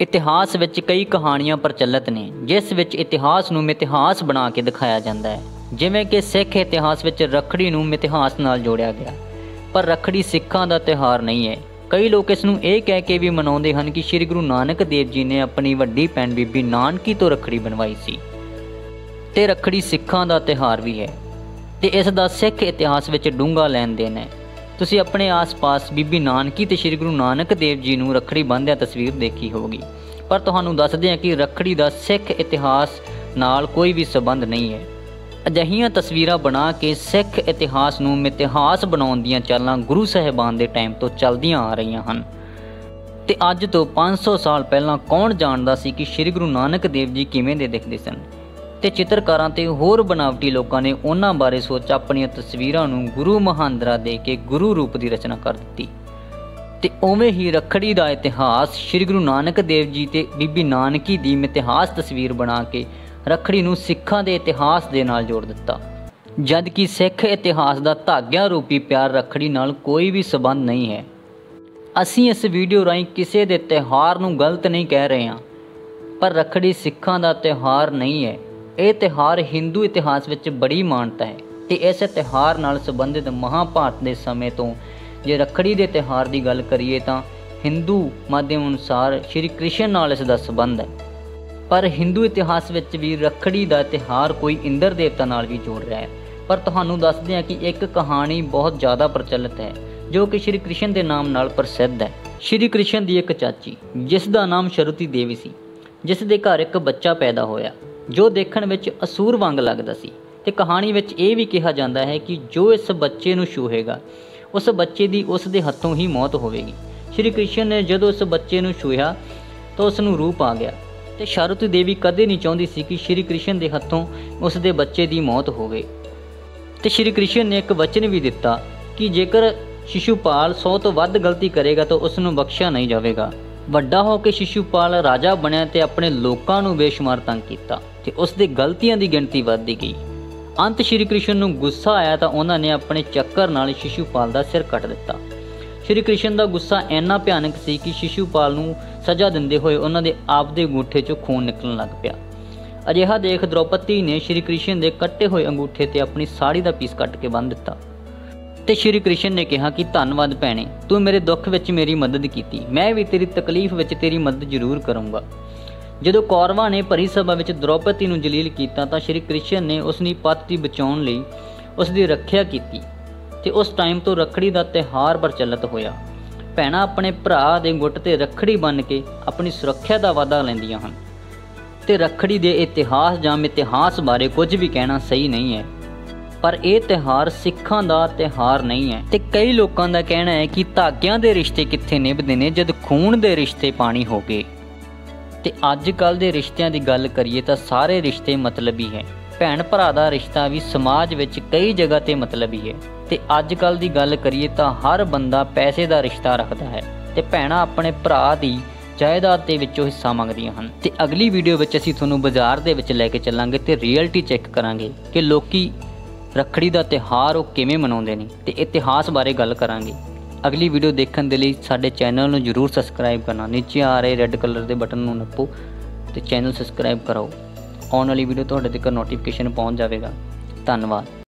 ਇਤਿਹਾਸ ਵਿੱਚ ਕਈ ਕਹਾਣੀਆਂ ਪ੍ਰਚਲਿਤ ਨੇ, ਜਿਸ ਵਿੱਚ ਇਤਿਹਾਸ ਨੂੰ ਮਿਥਿਹਾਸ ਬਣਾ ਕੇ ਦਿਖਾਇਆ ਜਾਂਦਾ ਹੈ। ਜਿਵੇਂ ਕਿ ਸਿੱਖ ਇਤਿਹਾਸ ਵਿੱਚ ਰੱਖੜੀ ਨੂੰ ਮਿਥਿਹਾਸ ਨਾਲ ਜੋੜਿਆ ਗਿਆ। ਪਰ ਰੱਖੜੀ ਸਿੱਖਾਂ ਦਾ ਤਿਉਹਾਰ ਨਹੀਂ ਹੈ। ਕਈ ਲੋਕ ਇਸ ਨੂੰ ਇਹ ਕਹਿ ਕੇ ਵੀ ਮਨਾਉਂਦੇ ਹਨ ਕਿ ਸ੍ਰੀ ਗੁਰੂ ਨਾਨਕ ਦੇਵ ਜੀ ਨੇ ਆਪਣੀ ਵੱਡੀ ਭੈਣ ਬੀਬੀ ਨਾਨਕੀ ਤੋਂ ਰੱਖੜੀ ਬਣਵਾਈ ਸੀ। ਤੇ ਰੱਖੜੀ ਸਿੱਖਾਂ ਦਾ ਤਿਉਹਾਰ ਵੀ ਹੈ। ਤੇ ਇਸ ਦਾ ਸਿੱਖ ਇਤਿਹਾਸ ਵਿੱਚ ਡੂੰਘਾ ਲੈਣ ਦੇਣ ਹੈ। ਤੁਸੀਂ ਆਪਣੇ ਆਸ-ਪਾਸ ਬੀਬੀ ਨਾਨਕੀ ਤੇ ਸ੍ਰੀ ਗੁਰੂ ਨਾਨਕ ਦੇਵ ਜੀ ਨੂੰ ਰੱਖੜੀ ਬੰਨ੍ਹਦਿਆਂ ਤਸਵੀਰ ਦੇਖੀ ਹੋਵੇਗੀ। ਪਰ ਤੁਹਾਨੂੰ ਦੱਸਦੇ ਹਾਂ ਕਿ ਰੱਖੜੀ ਦਾ ਸਿੱਖ ਇਤਿਹਾਸ ਨਾਲ ਕੋਈ ਵੀ ਸਬੰਧ ਨਹੀਂ ਹੈ। ਅਜਿਹੀਆਂ ਤਸਵੀਰਾਂ ਬਣਾ ਕੇ ਸਿੱਖ ਇਤਿਹਾਸ ਨੂੰ ਮਿਥਿਹਾਸ ਬਣਾਉਣ ਦੀਆਂ ਚਾਲਾਂ ਗੁਰੂ ਸਾਹਿਬਾਨ ਦੇ ਟਾਈਮ ਤੋਂ ਚੱਲਦੀਆਂ ਆ ਰਹੀਆਂ ਹਨ। ਤੇ ਅੱਜ ਤੋਂ 500 ਸਾਲ ਪਹਿਲਾਂ ਕੌਣ ਜਾਣਦਾ ਸੀ ਕਿ ਸ੍ਰੀ ਗੁਰੂ ਨਾਨਕ ਦੇਵ ਜੀ ਕਿਵੇਂ ਦੇ ਦਿਖਦੇ ਸਨ? ਤੇ ਚਿੱਤਰਕਾਰਾਂ ਤੇ ਹੋਰ ਬਨਾਵਟੀ ਲੋਕਾਂ ਨੇ ਉਹਨਾਂ ਬਾਰੇ ਸੋਚ ਆਪਣੀਆਂ ਤਸਵੀਰਾਂ ਨੂੰ ਗੁਰੂ ਮਹਾਂਦਰਾ ਦੇ ਕੇ ਗੁਰੂ ਰੂਪ ਦੀ ਰਚਨਾ ਕਰ ਦਿੱਤੀ। ਤੇ ਉਵੇਂ ਹੀ ਰੱਖੜੀ ਦਾ ਇਤਿਹਾਸ ਸ੍ਰੀ ਗੁਰੂ ਨਾਨਕ ਦੇਵ ਜੀ ਤੇ ਬੀਬੀ ਨਾਨਕੀ ਦੀ ਮਿਥਿਹਾਸ ਤਸਵੀਰ ਬਣਾ ਕੇ ਰੱਖੜੀ ਨੂੰ ਸਿੱਖਾਂ ਦੇ ਇਤਿਹਾਸ ਦੇ ਨਾਲ ਜੋੜ ਦਿੱਤਾ। ਜਦ ਕਿ ਸਿੱਖ ਇਤਿਹਾਸ ਦਾ ਧਾਗਿਆਂ ਰੂਪੀ ਪਿਆਰ ਰੱਖੜੀ ਨਾਲ ਕੋਈ ਵੀ ਸਬੰਧ ਨਹੀਂ ਹੈ। ਅਸੀਂ ਇਸ ਵੀਡੀਓ ਰਾਹੀਂ ਕਿਸੇ ਦੇ ਤਿਉਹਾਰ ਨੂੰ ਗਲਤ ਨਹੀਂ ਕਹਿ ਰਹੇ ਹਾਂ, ਪਰ ਰੱਖੜੀ ਸਿੱਖਾਂ ਦਾ ਤਿਉਹਾਰ ਨਹੀਂ ਹੈ। ਇਹ ਤਿਉਹਾਰ ਹਿੰਦੂ ਇਤਿਹਾਸ ਵਿੱਚ ਬੜੀ ਮਾਨਤਾ ਹੈ ਤੇ ਇਸ ਤਿਉਹਾਰ ਨਾਲ ਸੰਬੰਧਿਤ ਮਹਾਭਾਰਤ ਦੇ ਸਮੇਂ ਤੋਂ ਜੇ ਰੱਖੜੀ ਦੇ ਤਿਉਹਾਰ ਦੀ ਗੱਲ ਕਰੀਏ ਤਾਂ ਹਿੰਦੂ ਮਾਧਿਅਮ ਅਨੁਸਾਰ ਸ਼੍ਰੀ ਕ੍ਰਿਸ਼ਨ ਨਾਲ ਇਸ ਦਾ ਸੰਬੰਧ ਹੈ। ਪਰ ਹਿੰਦੂ ਇਤਿਹਾਸ ਵਿੱਚ ਵੀ ਰੱਖੜੀ ਦਾ ਤਿਉਹਾਰ ਕੋਈ ਇੰਦਰ ਦੇਵਤਾ ਨਾਲ ਵੀ ਜੋੜ ਰਿਹਾ ਹੈ। ਪਰ ਤੁਹਾਨੂੰ ਦੱਸਦੇ ਹਾਂ ਕਿ ਇੱਕ ਕਹਾਣੀ ਬਹੁਤ ਜ਼ਿਆਦਾ ਪ੍ਰਚਲਿਤ ਹੈ, ਜੋ ਕਿ ਸ਼੍ਰੀ ਕ੍ਰਿਸ਼ਨ ਦੇ ਨਾਮ ਨਾਲ ਪ੍ਰਸਿੱਧ ਹੈ। ਸ਼੍ਰੀ ਕ੍ਰਿਸ਼ਨ ਦੀ ਇੱਕ ਚਾਚੀ, ਜਿਸ ਦਾ ਨਾਮ ਸ਼ਰੂਤੀ ਦੇਵੀ ਸੀ, ਜਿਸ ਦੇ ਘਰ ਇੱਕ ਬੱਚਾ ਪੈਦਾ ਹੋਇਆ। ਜੋ ਦੇਖਣ ਵਿੱਚ ਅਸੂਰ ਵਾਂਗ ਲੱਗਦਾ ਸੀ। ਤੇ ਕਹਾਣੀ ਵਿੱਚ ਇਹ ਵੀ ਕਿਹਾ ਜਾਂਦਾ ਹੈ ਕਿ ਜੋ ਇਸ ਬੱਚੇ ਨੂੰ ਛੂਹੇਗਾ, ਉਸ ਬੱਚੇ ਦੀ ਉਸ ਦੇ ਹੱਥੋਂ ਹੀ ਮੌਤ ਹੋਵੇਗੀ। ਸ਼੍ਰੀ ਕ੍ਰਿਸ਼ਨ ਨੇ ਜਦੋਂ ਉਸ ਬੱਚੇ ਨੂੰ ਛੂਹਿਆ, ਤਾਂ ਉਸ ਨੂੰ ਰੂਪ ਆ ਗਿਆ। ਤੇ ਸ਼ਰੂਤੀ ਦੇਵੀ ਕਦੇ ਨਹੀਂ ਚਾਹੁੰਦੀ ਸੀ ਕਿ ਸ਼੍ਰੀ ਕ੍ਰਿਸ਼ਨ ਦੇ ਹੱਥੋਂ ਉਸ ਦੇ ਬੱਚੇ ਦੀ ਮੌਤ ਹੋਵੇ। ਤੇ ਸ਼੍ਰੀ ਕ੍ਰਿਸ਼ਨ ਨੇ ਇੱਕ ਵਚਨ ਵੀ ਦਿੱਤਾ ਕਿ ਜੇਕਰ ਸ਼ਿਸ਼ੂਪਾਲ 100 ਤੋਂ ਵੱਧ ਗਲਤੀ ਕਰੇਗਾ ਤਾਂ ਉਸ ਨੂੰ ਬਖਸ਼ਿਆ ਨਹੀਂ ਜਾਵੇਗਾ। ਵੱਡਾ ਹੋ ਕੇ ਸ਼ਿਸ਼ੂਪਾਲ ਰਾਜਾ ਬਣਿਆ ਤੇ ਆਪਣੇ ਲੋਕਾਂ ਨੂੰ ਬੇਸ਼ੁਮਾਰ ਤੰਗ ਕੀਤਾ ਤੇ ਉਸ ਦੇ ਗਲਤੀਆਂ ਦੀ ਗਿਣਤੀ ਵੱਧਦੀ ਗਈ। ਅੰਤ ਸ਼੍ਰੀ ਕ੍ਰਿਸ਼ਨ ਨੂੰ ਗੁੱਸਾ ਆਇਆ ਤਾਂ ਉਹਨਾਂ ਨੇ ਆਪਣੇ ਚੱਕਰ ਨਾਲ ਸ਼ਿਸ਼ੂਪਾਲ ਦਾ ਸਿਰ ਕੱਟ ਦਿੱਤਾ। ਸ਼੍ਰੀ ਕ੍ਰਿਸ਼ਨ ਦਾ ਗੁੱਸਾ ਇੰਨਾ ਭਿਆਨਕ ਸੀ ਕਿ ਸ਼ਿਸ਼ੂਪਾਲ ਨੂੰ ਸਜ਼ਾ ਦਿੰਦੇ ਹੋਏ ਉਹਨਾਂ ਦੇ ਆਪ ਦੇ ਅੰਗੂਠੇ 'ਚੋਂ ਖੂਨ ਨਿਕਲਣ ਲੱਗ ਪਿਆ। ਅਜਿਹਾ ਦੇਖ ਦ੍ਰੋਪਦੀ ਨੇ ਸ਼੍ਰੀ ਕ੍ਰਿਸ਼ਨ ਦੇ ਕੱਟੇ ਹੋਏ ਅੰਗੂਠੇ ਤੇ ਆਪਣੀ ਸਾੜੀ ਦਾ ਪੀਸ ਕੱਟ ਕੇ ਬੰਨ੍ਹ ਦਿੱਤਾ। ਤੇ ਸ਼੍ਰੀ ਕ੍ਰਿਸ਼ਨ ਨੇ ਕਿਹਾ ਕਿ ਧੰਨਵਾਦ ਭੈਣੇ, ਤੂੰ ਮੇਰੇ ਦੁੱਖ ਵਿੱਚ ਮੇਰੀ ਮਦਦ ਕੀਤੀ। ਮੈਂ ਵੀ ਤੇਰੀ ਤਕਲੀਫ ਵਿੱਚ ਤੇਰੀ ਮਦਦ ਜ਼ਰੂਰ ਕਰੂੰਗਾ। ਜਦੋਂ ਕੌਰਵਾਂ ਨੇ ਭਰੀ ਸਭਾ ਵਿੱਚ ਦ੍ਰੋਪਦੀ ਨੂੰ ਜਲੀਲ ਕੀਤਾ ਤਾਂ ਸ਼੍ਰੀ ਕ੍ਰਿਸ਼ਨ ਨੇ ਉਸ ਦੀ ਪਤਨੀ ਬਚਾਉਣ ਲਈ ਉਸ ਦੀ ਰੱਖਿਆ ਕੀਤੀ ਤੇ ਉਸ ਟਾਈਮ ਤੋਂ ਰੱਖੜੀ ਦਾ ਤਿਹਾਰ ਪ੍ਰਚਲਿਤ ਹੋਇਆ। ਭੈਣਾਂ ਆਪਣੇ ਭਰਾ ਦੇ ਗੁੱਟ ਤੇ ਰੱਖੜੀ ਬੰਨ ਕੇ ਆਪਣੀ ਸੁਰੱਖਿਆ ਦਾ ਵਾਅਦਾ ਲੈਂਦੀਆਂ ਹਨ। ਤੇ ਰੱਖੜੀ ਦੇ ਇਤਿਹਾਸ ਜਾਂ ਮਿਥਿਹਾਸ ਬਾਰੇ ਕੁਝ ਵੀ ਕਹਿਣਾ ਸਹੀ ਨਹੀਂ ਹੈ। ਪਰ ਇਹ ਤਿਹਾਰ ਸਿੱਖਾਂ ਦਾ ਤਿਹਾਰ ਨਹੀਂ ਹੈ। ਤੇ ਕਈ ਲੋਕਾਂ ਦਾ ਕਹਿਣਾ ਹੈ ਕਿ ਧਾਗਿਆਂ ਦੇ ਰਿਸ਼ਤੇ ਕਿੱਥੇ ਨਿਭਦੇ ਨੇ ਜਦ ਖੂਨ ਦੇ ਰਿਸ਼ਤੇ ਪਾਣੀ ਹੋ ਗਏ। ਤੇ ਅੱਜ ਕੱਲ ਦੇ ਰਿਸ਼ਤਿਆਂ ਦੀ ਗੱਲ ਕਰੀਏ ਤਾਂ ਸਾਰੇ ਰਿਸ਼ਤੇ ਮਤਲਬੀ ਹੈ। ਭੈਣ ਭਰਾ ਦਾ ਰਿਸ਼ਤਾ ਵੀ ਸਮਾਜ ਵਿੱਚ ਕਈ ਜਗ੍ਹਾ ਤੇ ਮਤਲਬੀ ਹੈ। ਤੇ ਅੱਜ ਕੱਲ ਦੀ ਗੱਲ ਕਰੀਏ ਤਾਂ ਹਰ ਬੰਦਾ ਪੈਸੇ ਦਾ ਰਿਸ਼ਤਾ ਰੱਖਦਾ ਹੈ ਤੇ ਭੈਣਾਂ ਆਪਣੇ ਭਰਾ ਦੀ ਜਾਇਦਾਦ ਦੇ ਵਿੱਚੋਂ ਹਿੱਸਾ ਮੰਗਦੀਆਂ ਹਨ। ਤੇ ਅਗਲੀ ਵੀਡੀਓ ਵਿੱਚ ਅਸੀਂ ਤੁਹਾਨੂੰ ਬਾਜ਼ਾਰ ਦੇ ਵਿੱਚ ਲੈ ਕੇ ਚੱਲਾਂਗੇ ਤੇ ਰਿਐਲਿਟੀ ਚੈੱਕ ਕਰਾਂਗੇ ਕਿ ਲੋਕੀ ਰੱਖੜੀ ਦਾ ਤਿਹਾਰ ਉਹ ਕਿਵੇਂ ਮਨਾਉਂਦੇ ਨੇ ਤੇ ਇਤਿਹਾਸ ਬਾਰੇ ਗੱਲ ਕਰਾਂਗੇ। ਅਗਲੀ ਵੀਡੀਓ ਦੇਖਣ ਦੇ ਲਈ ਸਾਡੇ ਚੈਨਲ ਨੂੰ ਜਰੂਰ ਸਬਸਕ੍ਰਾਈਬ ਕਰਨਾ। ਨੀਚੇ ਆ ਰਹੇ ਰੈੱਡ ਕਲਰ ਦੇ ਬਟਨ ਨੂੰ ਨੱਪੋ ਤੇ ਚੈਨਲ ਸਬਸਕ੍ਰਾਈਬ ਕਰਾਓ। ਆਉਣ ਵਾਲੀ ਵੀਡੀਓ ਤੁਹਾਡੇ ਤੱਕ ਨੋਟੀਫਿਕੇਸ਼ਨ ਪਹੁੰਚ ਜਾਵੇਗਾ। ਧੰਨਵਾਦ।